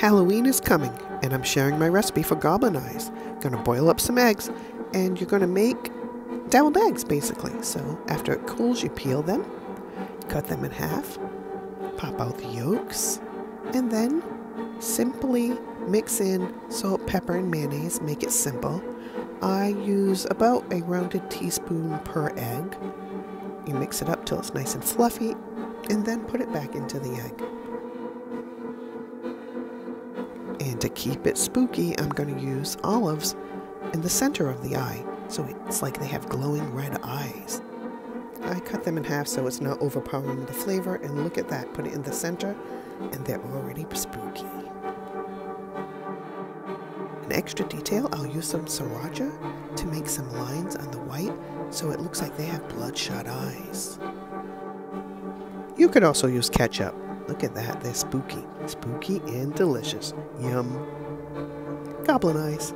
Halloween is coming, and I'm sharing my recipe for goblin eyes. Gonna boil up some eggs, and you're gonna make deviled eggs basically. So after it cools, you peel them, cut them in half, pop out the yolks, and then simply mix in salt, pepper, and mayonnaise. Make it simple. I use about a rounded teaspoon per egg. You mix it up till it's nice and fluffy, and then put it back into the egg. And to keep it spooky, I'm going to use olives in the center of the eye, so it's like they have glowing red eyes. I cut them in half so it's not overpowering the flavor, and look at that, put it in the center, and they're already spooky. An extra detail, I'll use some sriracha to make some lines on the white so it looks like they have bloodshot eyes. You could also use ketchup. Look at that, they're spooky. Spooky and delicious. Yum. Goblin eyes.